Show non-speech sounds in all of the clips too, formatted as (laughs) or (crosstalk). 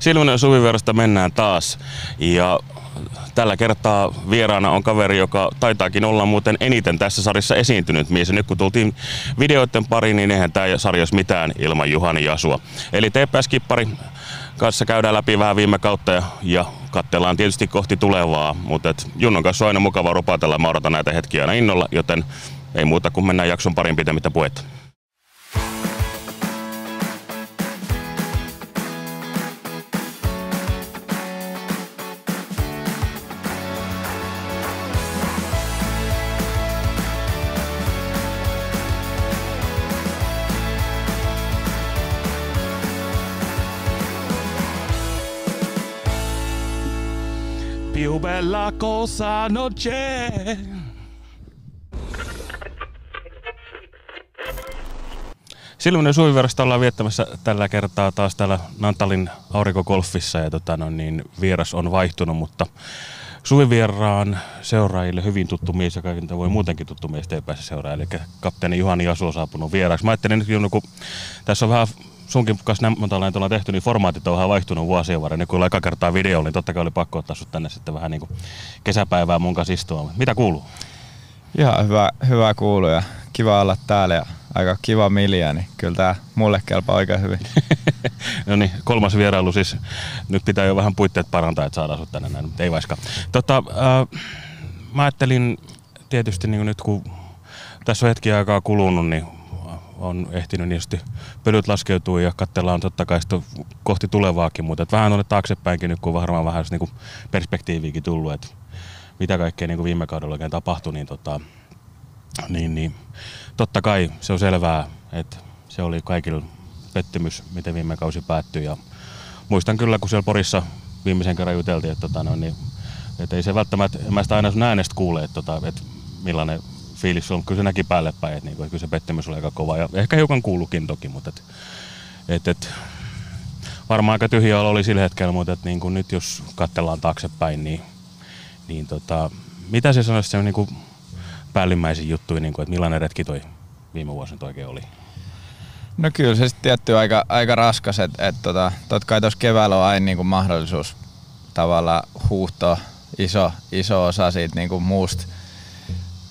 Silvinen Suvivierosta mennään taas ja tällä kertaa vieraana on kaveri, joka taitaakin olla muuten eniten tässä sarjassa esiintynyt mies. Ja nyt kun tultiin videoiden pariin, niin eihän tämä sarja mitään ilman Juhani Jasua. Eli TPS-kippari kanssa käydään läpi vähän viime kautta ja, ja katsellaan tietysti kohti tulevaa. Mutta Junnon kanssa on aina mukava rupatella. Odotan näitä hetkiä aina innolla, joten ei muuta kuin mennään jakson parin pitemmittä puhetta. Bella cosa non c'è. Suviverasta ollaan viettämässä tällä kertaa taas täällä Nantalin aurinkogolfissa ja tota, no, niin, vieras on vaihtunut, mutta Suvivieraan seuraajille hyvin tuttu mies ja kaiken voi muutenkin tuttu mies TPS seuraa, eli kapteeni Juhani Asu on saapunut vieraaksi. Mä ajattelin nyt, kun tässä on vähän sunkin kanssa Nämmontallainen ollaan tehty, niin formaatit on vähän vaihtunut vuosien varrella. Niin kun eka kertaa video, niin totta kai oli pakko ottaa sut tänne sitten vähän niin kuin kesäpäivää mun kanssa istua. Mitä kuuluu? Ihan hyvä, hyvä kuuluu ja kiva olla täällä ja aika kiva milja, niin kyllä tää mulle kelpaa oikein hyvin. (laughs) no niin, kolmas vierailu siis. Nyt pitää jo vähän puitteet parantaa, että saadaan sut tänne näin, mutta ei vaikka. Tota, äh, mä ajattelin tietysti niin nyt kun tässä on hetki aikaa kulunut, niin on ehtinyt niin pölyt laskeutuu ja katsellaan totta kai kohti tulevaakin, mutta et vähän on taaksepäinkin nyt, kun varmaan vähän niin kuin perspektiiviäkin tullut, että mitä kaikkea niin kuin viime kaudella oikein tapahtui, niin, tota, niin, niin totta kai se on selvää, että se oli kaikilla pettymys, miten viime kausi päättyi ja muistan kyllä, kun siellä Porissa viimeisen kerran juteltiin, että, tota, no, niin, että ei se välttämättä, mä sitä aina sun äänestä kuule, että, tota, että millainen fiilis on. Kyllä se näki päälle päin, että niinku, kyllä se pettymys oli aika kova. Ja ehkä hiukan kuulukin toki, mutta et, et, et, varmaan aika tyhjä oli sillä hetkellä, mutta et, niin kuin nyt jos katsellaan taaksepäin, niin, niin tota, mitä se sanoisi se niin kuin päällimmäisin juttu, niin kuin, että millainen retki toi viime vuosina oikein oli? No kyllä se sitten tietty aika, aika raskas, että et, tota, totta kai tuossa keväällä on aina niin kuin mahdollisuus tavallaan huuhtoa iso, iso osa siitä niin kuin muusta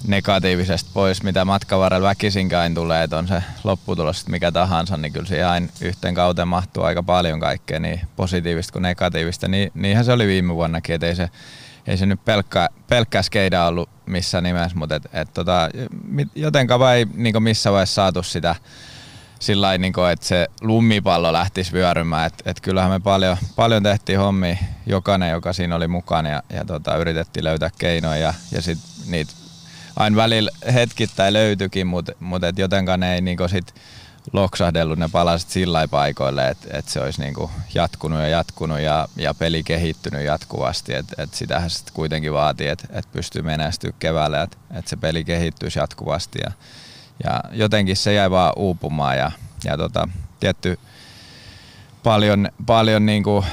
negatiivisesta pois, mitä matkan varrella väkisinkään tulee, että on se lopputulos mikä tahansa, niin kyllä siihen aina yhteen kauteen mahtuu aika paljon kaikkea, niin positiivista kuin negatiivista. Niin, niinhän se oli viime vuonnakin, että ei se, ei se nyt pelkkä, pelkkä skeida ollut missään nimessä, mutta et, et tota, jotenka ei niin missä vaiheessa saatu sitä sillä niin että se lumipallo lähtisi vyörymään. Et, et kyllähän me paljon, paljon tehtiin hommia, jokainen, joka siinä oli mukana ja, ja tota, yritettiin löytää keinoja ja, ja sitten niitä aina välillä hetkittäin löytyikin, mutta mut jotenkaan ne ei niinku sit loksahdellut ne palaset sillä paikoille, että et se olisi niinku jatkunut ja jatkunut ja, ja peli kehittynyt jatkuvasti. Et, et sitähän sitten kuitenkin vaatii, että et pystyy menestyä keväällä, että et se peli kehittyisi jatkuvasti. Ja, ja jotenkin se jäi vaan uupumaan ja, ja tota, tietty paljon, paljon niinku,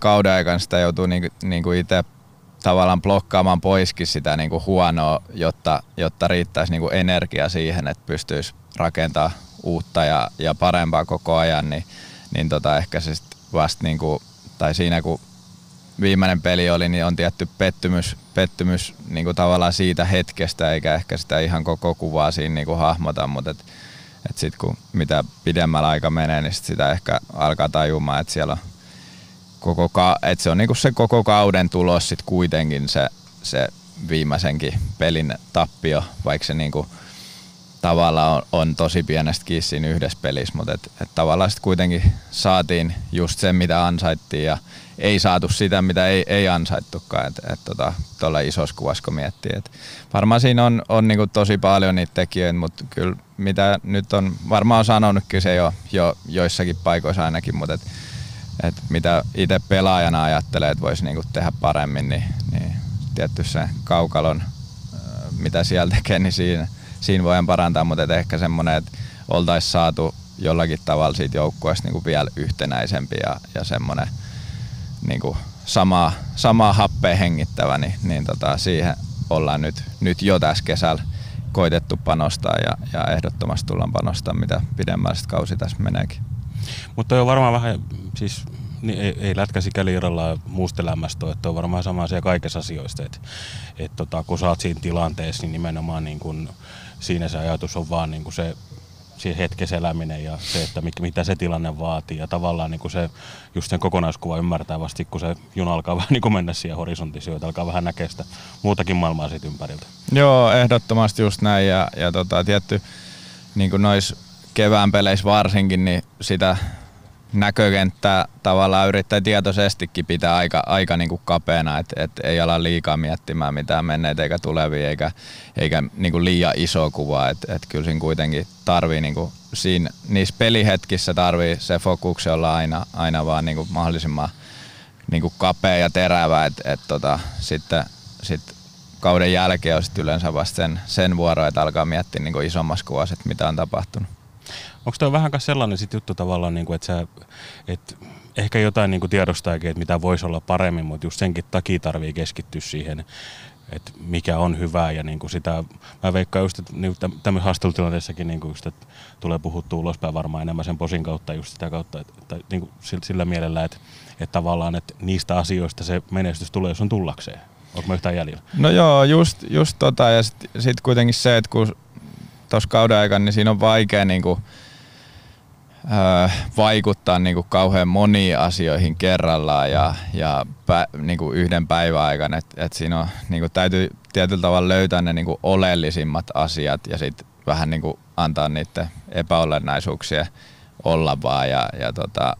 kauden aikana sitä joutuu niinku, niinku itse tavallaan blokkaamaan poiskin sitä niin kuin huonoa, jotta, jotta riittäisi niin kuin energia siihen, että pystyisi rakentamaan uutta ja, ja parempaa koko ajan, niin, niin tota ehkä se vasta niin kuin, tai siinä kun viimeinen peli oli, niin on tietty pettymys, pettymys niin kuin tavallaan siitä hetkestä, eikä ehkä sitä ihan koko kuvaa siinä niin kuin hahmota, mutta et, et sit kun mitä pidemmällä aika menee, niin sit sitä ehkä alkaa tajumaan, että siellä on koko ka- et se on niinku se koko kauden tulos sit kuitenkin se, se viimeisenkin pelin tappio, vaikka se niinku tavallaan on, on tosi pienestä kiinni yhdessä pelissä, mutta et, et tavallaan sitten kuitenkin saatiin just sen, mitä ansaittiin ja ei saatu sitä, mitä ei, ei ansaittukaan, että et, tota, isossa kuvassa kun miettii. Et varmaan siinä on, on niinku tosi paljon niitä tekijöitä, mutta kyllä mitä nyt on, varmaan on sanonutkin se jo, jo joissakin paikoissa ainakin, mutta että mitä itse pelaajana ajattelee, että voisi niinku tehdä paremmin, niin, niin tietty se kaukalon, mitä siellä tekee, niin siinä, siinä voidaan parantaa, mutta ehkä semmoinen, että oltaisiin saatu jollakin tavalla siitä joukkueesta niinku vielä yhtenäisempi ja, ja semmoinen niinku samaa, samaa happea hengittävä, niin, niin tota, siihen ollaan nyt, nyt jo tässä kesällä koitettu panostaa ja, ja ehdottomasti tullaan panostaa, mitä pidemmällä kausi tässä meneekin. Mutta on varmaan vähän, siis niin ei, ei lätkä sikäli irrallaan muusta elämästä ole, että on varmaan sama asia kaikissa asioissa, että et tota, kun sä oot siinä tilanteessa, niin nimenomaan niin kun, siinä se ajatus on vaan niin kun se siihen hetkessä eläminen ja se, että mitä se tilanne vaatii. Ja tavallaan niin se, just sen kokonaiskuva ymmärtää vasti, kun se juna alkaa (laughs) vähän niin mennä siihen horisonttiin, alkaa vähän näkeä sitä muutakin maailmaa siitä ympäriltä. Joo, ehdottomasti just näin. Ja, ja tota, tietty niin kuin nois kevään peleissä varsinkin, niin sitä näkökenttää tavallaan yrittää tietoisestikin pitää aika, aika niin kuin kapeana, että et ei ala liikaa miettimään mitään menneitä eikä tulevia eikä, eikä niin kuin liian iso kuva. Että et kyllä siinä kuitenkin tarvii niin kuin siinä, niissä pelihetkissä tarvii se fokuksen olla aina, aina vaan niin kuin mahdollisimman niin kuin kapea ja terävä, että et tota, sitten sit kauden jälkeen on sit yleensä vasta sen, sen vuoro, että alkaa miettiä niin kuin isommassa kuvassa, että mitä on tapahtunut. Onko tämä vähän sellainen sit juttu tavallaan, niin kuin, että, että ehkä jotain niin tiedostaakin, että mitä voisi olla paremmin, mutta just senkin takia tarvii keskittyä siihen, että mikä on hyvää ja niin kuin sitä, mä veikkaan just, että niin tämmöisessä haastattelutilanteessakin niin kuin just, että tulee puhuttua ulospäin varmaan enemmän sen posin kautta just sitä kautta, että, että niin kuin sillä mielellä, että, että tavallaan että niistä asioista se menestys tulee, jos on tullakseen. Onko mä yhtään jäljellä? No joo, just, just tota ja sitten sit kuitenkin se, että kun tuossa kauden aikana, niin siinä on vaikea niin kuin, vaikuttaa niin kuin kauhean moniin asioihin kerrallaan ja, ja pä, niin kuin yhden päivän aikana. Et, et siinä on, niin kuin täytyy tietyllä tavalla löytää ne niin kuin oleellisimmat asiat ja sitten vähän niin kuin antaa niiden epäolennaisuuksia olla vaan. Ja, ja tota,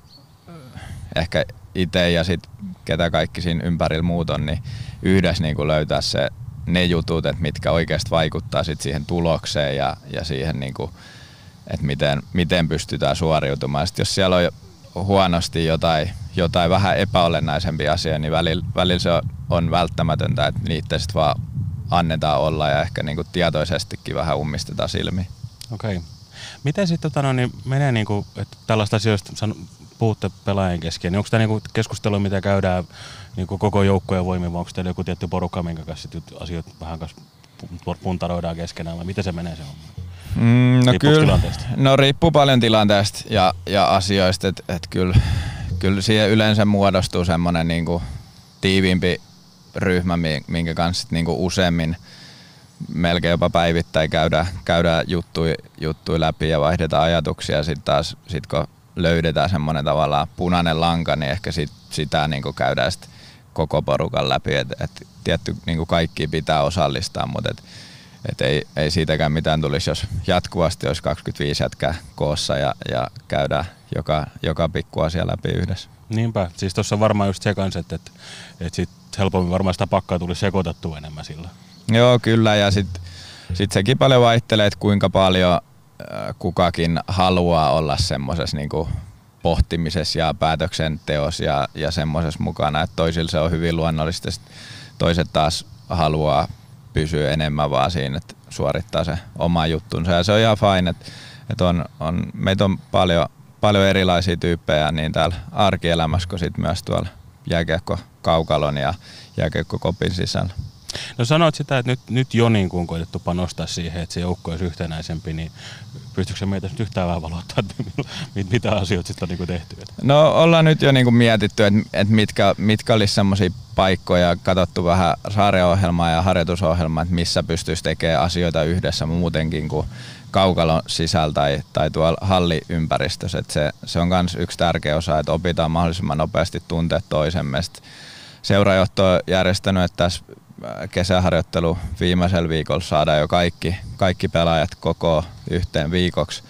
ehkä itse ja sitten ketä kaikki siinä ympärillä muut on, niin yhdessä niin kuin löytää se, ne jutut, että mitkä oikeasti vaikuttaa sit siihen tulokseen ja, ja siihen niin kuin, että miten, miten pystytään suoriutumaan. Sitten jos siellä on huonosti jotain, jotain vähän epäolennaisempia asioita, niin välillä, välillä se on välttämätöntä, että niitä sitten vaan annetaan olla ja ehkä niinku tietoisestikin vähän ummistetaan silmiä. Okei. Okay. Miten sitten tota, no, niin menee, niinku, että tällaista asioista puhutte pelaajien kesken, niin onko tämä niinku keskustelu, mitä käydään niinku koko joukkojen voimin, vai onko teillä joku tietty porukka, minkä kanssa asiat vähän kanssa puntaroidaan keskenään, vai miten se menee se homma? Mm, no kyllä, no riippuu paljon tilanteesta ja, ja asioista, että et kyllä, kyllä siihen yleensä muodostuu semmoinen niinku tiiviimpi ryhmä, minkä kanssa niinku useammin melkein jopa päivittäin käydään, käydään juttui, juttui läpi ja vaihdetaan ajatuksia. Sitten taas sit kun löydetään semmoinen tavallaan punainen lanka, niin ehkä sit, sitä niinku käydään sit koko porukan läpi. Et, et tietty niinku kaikki pitää osallistaa, mutta et et ei, ei siitäkään mitään tulisi, jos jatkuvasti olisi 25 jätkää koossa ja, ja käydään joka, joka pikku asia läpi yhdessä. Niinpä, siis tuossa on varmaan just se kanssa, että, että, että sit helpommin varmaan sitä pakkaa tulisi sekoitettua enemmän sillä. Joo, kyllä, ja sitten sit sekin paljon vaihtelee, että kuinka paljon äh, kukakin haluaa olla semmoisessa niinku pohtimisessa ja päätöksenteossa ja, ja semmoisessa mukana, että toisilla se on hyvin luonnollista, toiset taas haluaa pysyy enemmän vaan siinä, että suorittaa se oma juttunsa. Ja se on ihan fine, että, että on, on, meitä on paljon, paljon erilaisia tyyppejä niin täällä arkielämässä kuin sit myös tuolla jääkiekko kaukalon ja jääkiekko kopin sisällä. No sanoit sitä, että nyt, nyt jo niin kuin koitettu panostaa siihen, että se joukko olisi yhtenäisempi, niin pystyykö se meitä nyt yhtään vähän valottaa, että mitä asioita sitten on niin tehty? No ollaan nyt jo niin kuin mietitty, että, että mitkä, mitkä olisi semmoisia paikkoja, katsottu vähän sarjaohjelmaa ja harjoitusohjelmaa, että missä pystyisi tekemään asioita yhdessä muutenkin kuin kaukalon sisällä tai, tai tuolla halliympäristössä. Se, se on myös yksi tärkeä osa, että opitaan mahdollisimman nopeasti tuntea toisemme. Seurajohto on järjestänyt, että tässä kesäharjoittelu viimeisellä viikolla saadaan jo kaikki, kaikki pelaajat koko yhteen viikoksi.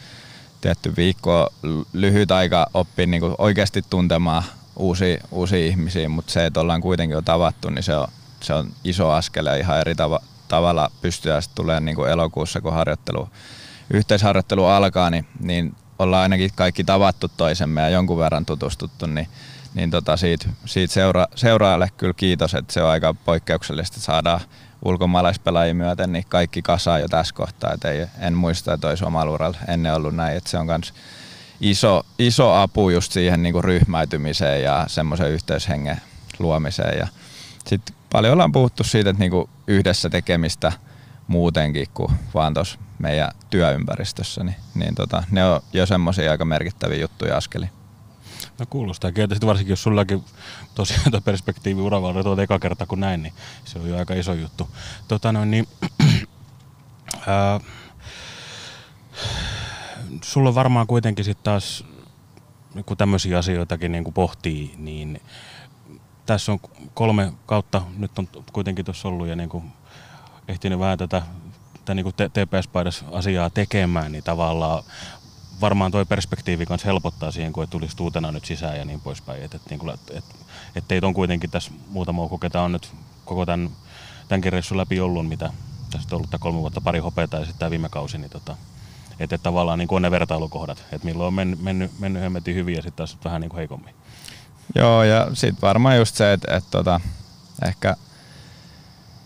Tietty viikko lyhyt aika oppia niin oikeasti tuntemaan uusia, uusia ihmisiä, mutta se, että ollaan kuitenkin jo tavattu, niin se on, se on iso askel ja ihan eri tava, tavalla pystyä tulee niin kuin elokuussa, kun harjoittelu, yhteisharjoittelu alkaa, niin, niin ollaan ainakin kaikki tavattu toisemme ja jonkun verran tutustuttu, niin niin tota siitä, siitä seura, seuraajalle kyllä kiitos, että se on aika poikkeuksellista, että saadaan ulkomaalaispelaajia myöten, niin kaikki kasaa jo tässä kohtaa. Et ei, en muista, että olisi omalla uralla ennen ollut näin. että se on myös iso, iso apu just siihen niin kuin ryhmäytymiseen ja semmoisen yhteyshengen luomiseen. Ja sitten paljon ollaan puhuttu siitä, että niin kuin yhdessä tekemistä muutenkin kuin vaan tuossa meidän työympäristössä, niin, niin tota, ne on jo semmoisia aika merkittäviä juttuja askeli. No kuulostaa. Tietysti varsinkin, jos sullakin tosiaan tuo perspektiivi uravalla tuot eka kerta kun näin, niin se on jo aika iso juttu. Tota noin, niin, (clears throat) ää, sulla on varmaan kuitenkin sitten taas, kun tämmöisiä asioitakin niin kuin pohtii, niin tässä on kolme kautta, nyt on kuitenkin tuossa ollut ja niin kuin ehtinyt vähän tätä, tätä niin kuin TPS-paidas-asiaa tekemään, niin tavallaan varmaan tuo perspektiivi kanssa helpottaa siihen, kun et tulisi uutena nyt sisään ja niin poispäin. Että et, niin et, et, et teitä on kuitenkin tässä muutama kun ketä on nyt koko tämän, tämänkin reissun läpi ollut, mitä tästä on ollut tämä kolme vuotta pari hopeata ja sitten tämä viime kausi, niin tota, että et tavallaan niin on ne vertailukohdat, että milloin on mennyt, mennyt, mennyt hemmetin hyvin ja sitten taas vähän niin kuin heikommin. Joo, ja sitten varmaan just se, että, että tota, ehkä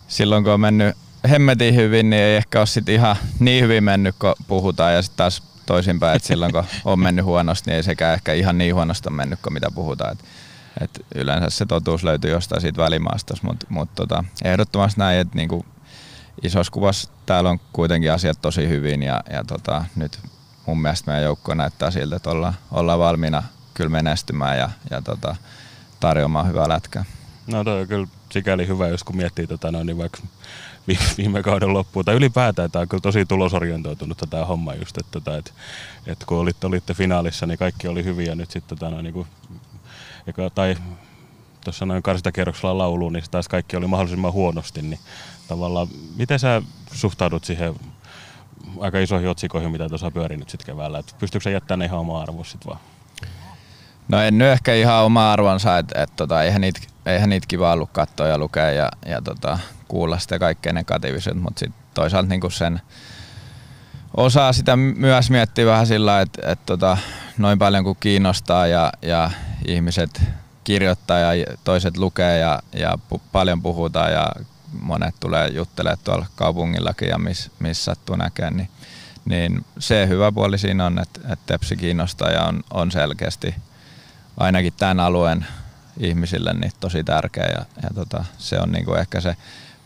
silloin kun on mennyt hemmetin hyvin, niin ei ehkä ole sit ihan niin hyvin mennyt, kun puhutaan. Ja sitten taas toisinpäin, että silloin kun on mennyt huonosti, niin ei sekään ehkä ihan niin huonosti on mennyt kuin mitä puhutaan. Et, et yleensä se totuus löytyy jostain siitä välimaastosta, mutta mut tota, ehdottomasti näin, että niinku isossa kuvassa täällä on kuitenkin asiat tosi hyvin ja, ja tota, nyt mun mielestä meidän joukko näyttää siltä, että olla, ollaan valmiina kyllä menestymään ja, ja tota, tarjoamaan hyvää lätkää. No toi on kyllä sikäli hyvä, jos kun miettii tota, no, niin vaikka viime kauden loppuun. Tai ylipäätään tämä on kyllä tosi tulosorientoitunut tämä homma just, että, että, että, että kun olitte, olitte finaalissa, niin kaikki oli hyviä nyt sitten tota, no, niin kuin, tai tuossa noin karsitakierroksella lauluun, niin taas kaikki oli mahdollisimman huonosti, niin tavallaan miten sä suhtaudut siihen aika isoihin otsikoihin, mitä tuossa pyörii nyt sitten keväällä, että pystyykö sä jättämään ihan oma arvo sitten vaan? No en nyt ehkä ihan oma arvonsa, että et, tota, eihän, niitä, eihän niitä kiva ollut katsoa ja lukea ja, ja tota, kuulla sitä kaikkea negatiiviset, mutta sitten toisaalta niinku sen osaa sitä myös miettiä vähän sillä, että et, tota, noin paljon kuin kiinnostaa ja, ja ihmiset kirjoittaa ja toiset lukee ja, ja pu, paljon puhutaan ja monet tulee juttelemaan tuolla kaupungillakin ja missä miss sattuu näkemään, niin, niin se hyvä puoli siinä on, että, että Tepsi kiinnostaa ja on, on selkeästi ainakin tämän alueen ihmisille niin tosi tärkeä ja, ja tota, se on niinku ehkä se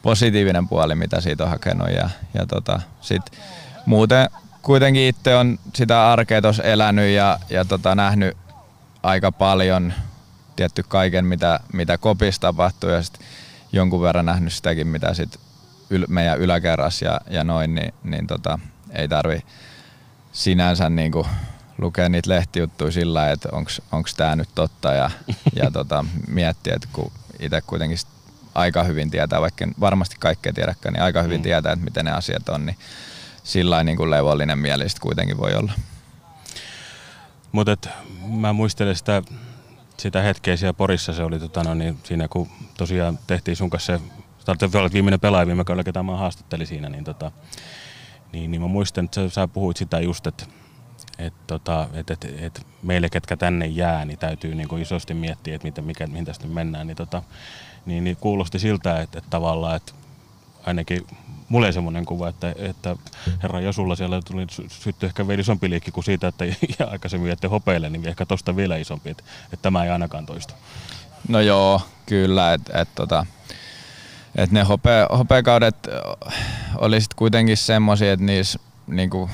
positiivinen puoli, mitä siitä on hakenut ja, ja tota, sit muuten kuitenkin itse on sitä arkea tuossa elänyt ja, ja tota, nähnyt aika paljon tietty kaiken, mitä, mitä kopissa tapahtuu ja sit jonkun verran nähnyt sitäkin, mitä sit yl, meidän yläkerras ja, ja noin, niin, niin tota, ei tarvi sinänsä niinku lukea niitä lehtijuttuja sillä että onko tämä nyt totta ja, ja (laughs) tota, miettiä, että kun itse kuitenkin aika hyvin tietää, vaikka varmasti kaikkea tiedäkään, niin aika hyvin mm. tietää, että miten ne asiat on, niin sillä niin kuin levollinen mieli kuitenkin voi olla. Mutta mä muistelen sitä, sitä hetkeä siellä Porissa, se oli tota, no, niin siinä kun tosiaan tehtiin sun kanssa se, olet viimeinen pelaaja viime kaudella, ketä mä haastattelin siinä, niin, tota, niin, niin mä muistan, että sä, sä puhuit sitä just, että et, tota, et, et, et meille, ketkä tänne jää, niin täytyy niin isosti miettiä, että miten, mikä, mihin tästä mennään. Niin, tota, niin, niin kuulosti siltä, että, että tavallaan, että ainakin mulle semmoinen kuva, että, että herra Josulla siellä tuli sytty ehkä vielä isompi liikki kuin siitä, että (laughs) ja aikaisemmin jätte hopeille, niin ehkä tosta vielä isompi, että, että tämä ei ainakaan toistu. No joo, kyllä, että et, tota, et ne hope, hopeakaudet oli sitten kuitenkin semmoisia, että niissä niinku,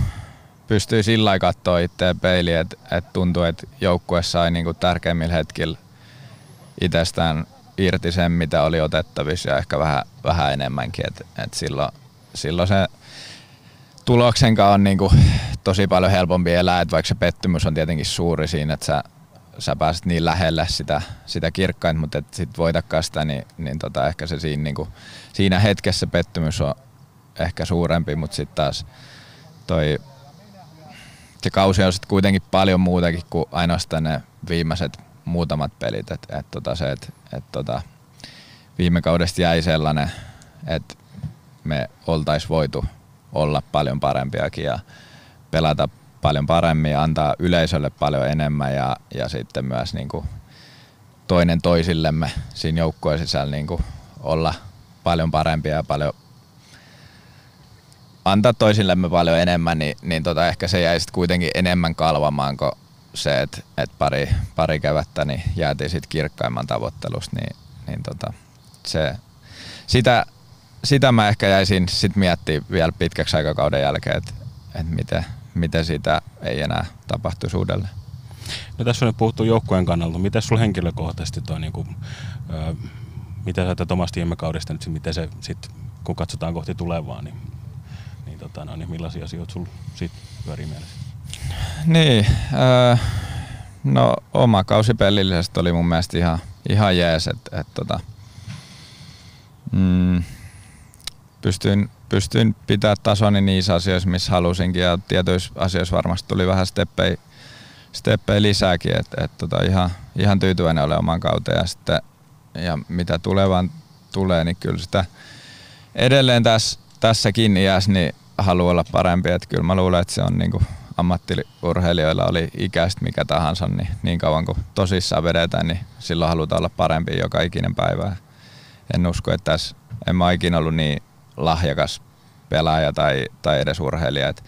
pystyy sillä katsoa itseään peiliin, että, että tuntuu, että joukkue sai niinku tärkeimmillä hetkillä itsestään irti sen, mitä oli otettavissa ja ehkä vähän, vähän enemmänkin. Et, et silloin, silloin se tuloksen kanssa on niinku tosi paljon helpompi elää, että vaikka se pettymys on tietenkin suuri siinä, että sä, sä pääset niin lähelle sitä, sitä kirkkainta, mutta et sit voitakaan sitä, niin, niin tota, ehkä se siinä, niinku, siinä hetkessä pettymys on ehkä suurempi, mutta sitten taas toi se kausi on sitten kuitenkin paljon muutakin kuin ainoastaan ne viimeiset muutamat pelit. Et, et tota se, et, et tota, viime kaudesta jäi sellainen, että me oltais voitu olla paljon parempiakin ja pelata paljon paremmin ja antaa yleisölle paljon enemmän ja, ja sitten myös niin kuin toinen toisillemme siinä joukkueen sisällä niin kuin olla paljon parempia ja paljon antaa toisillemme paljon enemmän, niin, niin tota, ehkä se jäi sitten kuitenkin enemmän kalvamaan kuin se, että et pari, pari kevättä niin jäätiin sitten kirkkaimman tavoittelusta, niin, niin tota, se, sitä, sitä mä ehkä jäisin sit miettiä vielä pitkäksi aikakauden jälkeen, että et miten, miten sitä ei enää tapahtuisi uudelleen. No tässä on nyt puhuttu joukkueen kannalta. Miten sulla henkilökohtaisesti toi, niin kuin, ö, mitä sä tätä omasta viime kaudesta nyt, miten se sitten, kun katsotaan kohti tulevaa, niin, niin, tota, no, niin millaisia asioita sulla siitä pyörii mielessä? Niin, äh, no oma kausi pelillisesti oli mun mielestä ihan, ihan jees, että et, tota, mm, pystyin, pystyin pitää tasoni niissä asioissa, missä halusinkin ja tietyissä asioissa varmasti tuli vähän steppejä steppejä lisääkin, että et, tota, ihan, ihan tyytyväinen olen oman kauteen ja, sitten, ja mitä tulevaan tulee, niin kyllä sitä edelleen tässä, tässäkin iässä niin haluaa olla parempi, että kyllä mä luulen, että se on niin kuin ammattiurheilijoilla oli ikäistä mikä tahansa, niin niin kauan kuin tosissaan vedetään, niin silloin halutaan olla parempi joka ikinen päivä. En usko, että tässä en mä ikinä ollut niin lahjakas pelaaja tai, tai edes urheilija, että,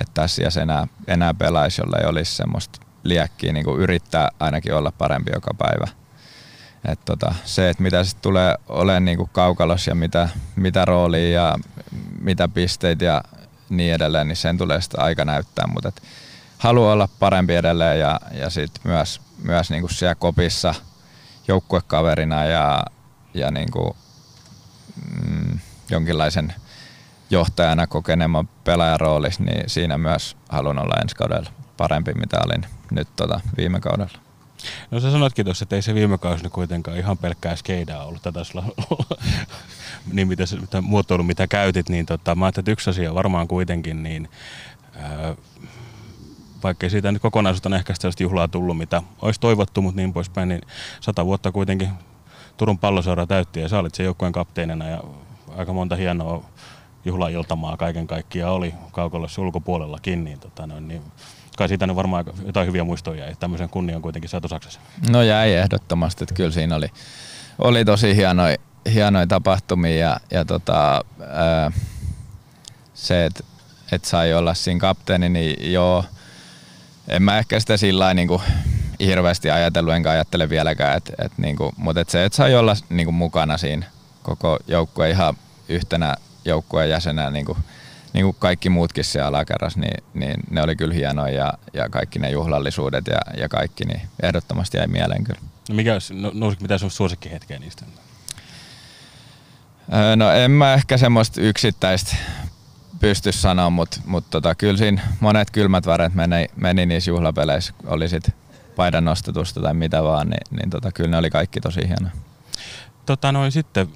että tässä iässä enää, enää pelaisi, jolla ei olisi semmoista liekkiä niin kuin yrittää ainakin olla parempi joka päivä. Et tota, se, että mitä sitten tulee olemaan niin kuin kaukalos ja mitä, mitä roolia ja mitä pisteitä ja niin edelleen, niin sen tulee sitten aika näyttää, mutta et haluaa olla parempi edelleen ja, ja sitten myös, myös niinku siellä kopissa joukkuekaverina ja, ja niinku, mm, jonkinlaisen johtajana kokeneemman pelaajan roolissa, niin siinä myös haluan olla ensi kaudella parempi, mitä olin nyt tota viime kaudella. No sä sanoitkin tuossa, että ei se viime kausi kuitenkaan ihan pelkkää skeidaa ollut. Tätä sulla niin mitä, mitä muotoilu, mitä käytit, niin tota, mä ajattelin, että yksi asia varmaan kuitenkin, niin ää, vaikkei siitä nyt kokonaisuutta ehkä sellaista juhlaa tullut, mitä olisi toivottu, mutta niin poispäin, niin sata vuotta kuitenkin Turun palloseura täytti ja sä olit se joukkueen kapteenina ja aika monta hienoa juhlailtamaa kaiken kaikkiaan oli kaukolossa ulkopuolellakin, niin, tota, noin, niin kai siitä on varmaan jotain hyviä muistoja ja tämmöisen kunnian kuitenkin saatu Saksassa. No jäi ehdottomasti, että kyllä siinä oli, oli tosi hienoja, hienoja tapahtumia ja, ja tota, se, että et sai olla siinä kapteeni, niin joo, en mä ehkä sitä sillä niin hirveästi ajatellut, enkä ajattele vieläkään, et, et niin kuin, mutta et se, että sai olla niin kuin mukana siinä koko joukkue ihan yhtenä joukkueen jäsenä niin kuin niin kuin kaikki muutkin siellä alakerras, niin, niin ne oli kyllä hienoja ja, ja kaikki ne juhlallisuudet ja, ja kaikki, niin ehdottomasti jäi mieleen kyllä. No mikä no, mitä sun suosikkihetkeä niistä? No en mä ehkä semmoista yksittäistä pysty sanoa, mutta mut tota, kyllä siinä monet kylmät väret meni, meni niissä juhlapeleissä, oli sit paidan nostetusta tai mitä vaan, niin, niin tota, kyllä ne oli kaikki tosi hienoja. Tota noin sitten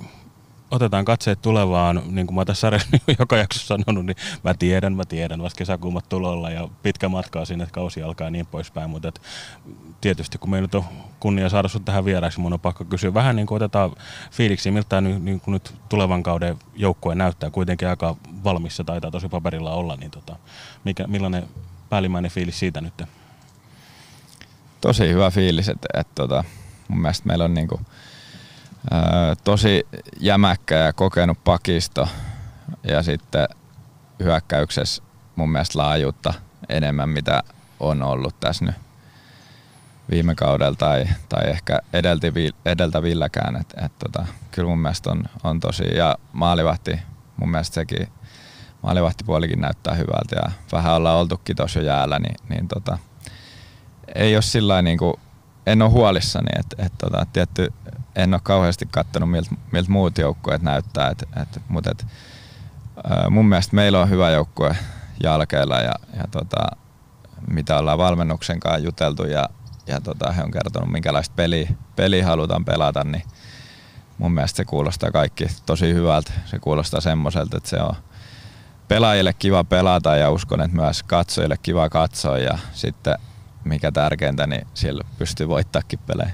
otetaan katseet tulevaan, niin kuin mä tässä sarjassa (laughs) joka jaksossa sanonut, niin mä tiedän, mä tiedän, vasta kesäkuumat tulolla ja pitkä matkaa sinne, että kausi alkaa ja niin poispäin, mutta et, tietysti kun meillä nyt on kunnia saada sinut tähän vieraksi, mun on pakko kysyä. Vähän niin kuin otetaan fiiliksi, miltä niin, niin kuin nyt tulevan kauden joukkue näyttää, kuitenkin aika valmissa taitaa tosi paperilla olla, niin tota, mikä, millainen päällimmäinen fiilis siitä nyt? Tosi hyvä fiilis, että, että, että tota, mun mielestä meillä on niin kuin tosi jämäkkä ja kokenut pakisto. Ja sitten hyökkäyksessä mun mielestä laajuutta enemmän mitä on ollut tässä nyt viime kaudella tai, tai ehkä edeltävi, edeltävilläkään. Et, et tota, kyllä mun mielestä on, on tosi, ja maalivahti, mun mielestä sekin maalivahtipuolikin näyttää hyvältä. Ja vähän ollaan oltukin tuossa jo jäällä, niin, niin tota, ei ole sillä niin kuin, en ole huolissani, että et, tota, tietty en ole kauheasti katsonut, miltä, miltä muut joukkueet näyttää. Et, et, mutta et, mun mielestä meillä on hyvä joukkue jalkeilla ja, ja tota, mitä ollaan valmennuksen kanssa juteltu ja, ja tota, he on kertonut, minkälaista peliä, peli halutaan pelata, niin mun mielestä se kuulostaa kaikki tosi hyvältä. Se kuulostaa semmoiselta, että se on pelaajille kiva pelata ja uskon, että myös katsojille kiva katsoa ja sitten mikä tärkeintä, niin siellä pystyy voittaakin pelejä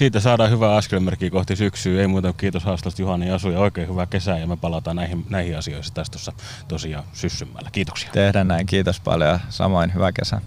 siitä saadaan hyvää askelmerkkiä kohti syksyä. Ei muuta kiitos haastelusta Juhani ja Asu ja oikein hyvää kesää ja me palataan näihin, näihin asioihin tässä tosiaan syssymällä. Kiitoksia. Tehdään näin. Kiitos paljon ja samoin hyvää kesää.